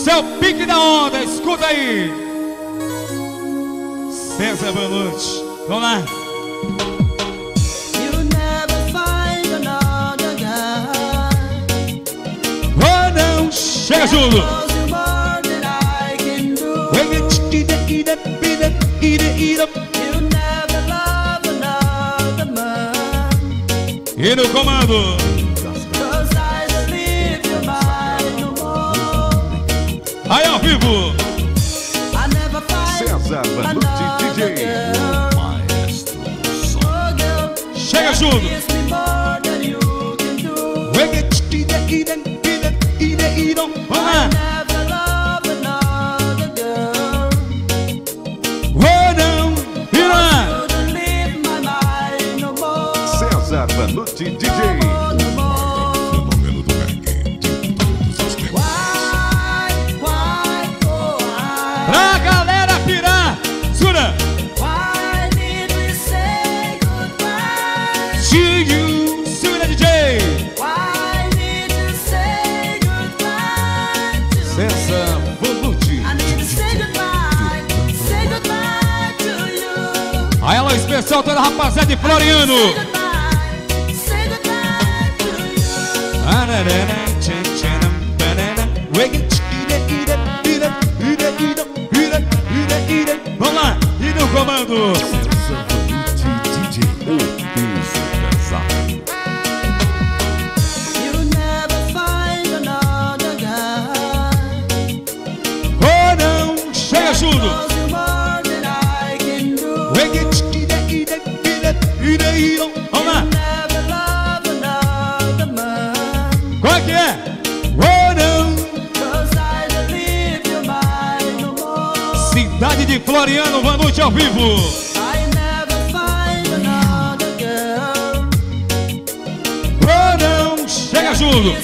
Esse é o pique da onda, escuta aí. César Belucci, vamos lá. Oh não, chega man. E no comando. Aí ao vivo. César Banucci, DJ. Chega junto. Vamos lá. Banucci DJ. produção, toda a rapaziada de Floriano. Vamos lá, e no comando. Oh não, chega junto. cidade de Floriano, boa noite ao vivo. Brandão, chega junto.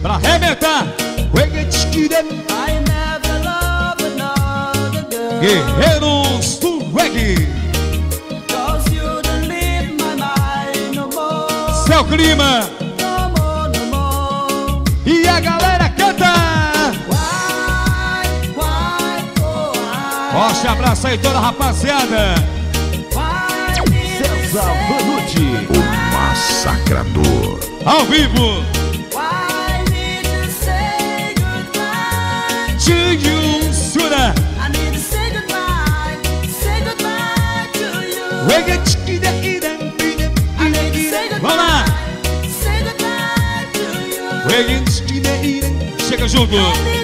Pra arrebentar. Guerreiros do reggae. Seu clima. E a galera. Forte abraço aí toda a rapaziada. César Vanucci, o massacrador. Ao vivo. Tio Sura. Vamos lá. Chega junto.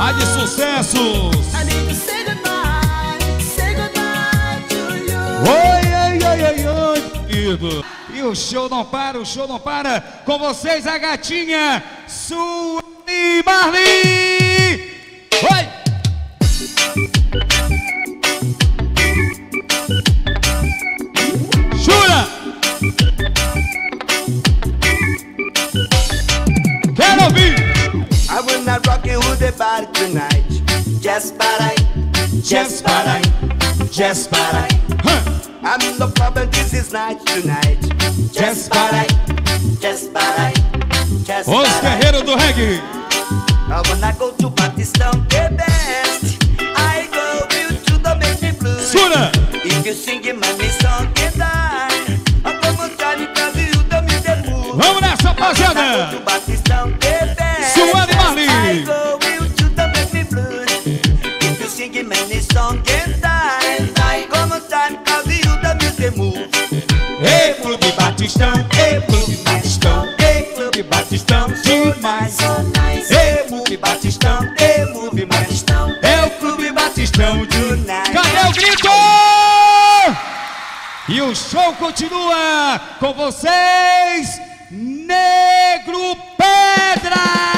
A de sucessos. Oi, oi, oi, oi, oi, querido. E o show não para, o show não para. Com vocês, a gatinha Sueli Marlin. rocking with the body tonight. Just para aí, just para aí, just para aí. I'm the problem, this is night tonight. Just para aí, just para aí, just para aí. Os guerreiros do reggae. I wanna go to Pakistan, yeah. Cadê o grito? E o show continua com vocês, Negro Pedra!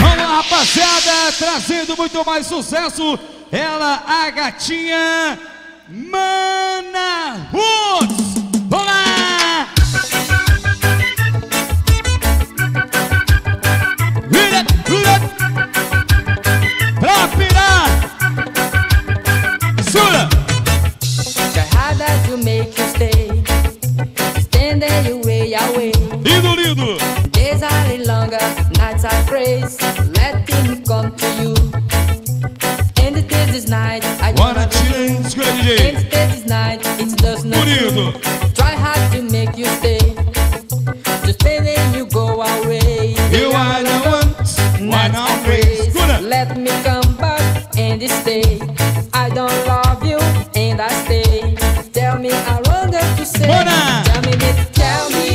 Vamos lá, rapaziada, trazendo muito mais sucesso. Ela, a gatinha Mana. I Wanna change. Segura, And DJ. it is this night, it does not Bonito. Try hard to make you stay. Just stay then you go away. You are the one. Why not praise? Let me come back and stay. I don't love you and I stay. Tell me I wonder to say. Bora! Tell me, tell me.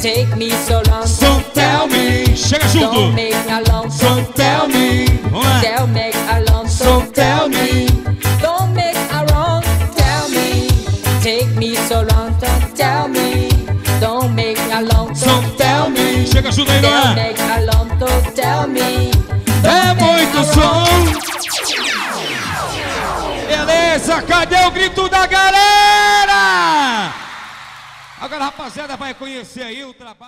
Take me so long. So tell me. Chega junto. Don't make a long So tell me. Tell make É make muito som. Beleza, cadê o grito da galera? Agora, rapaziada, vai conhecer aí o trabalho.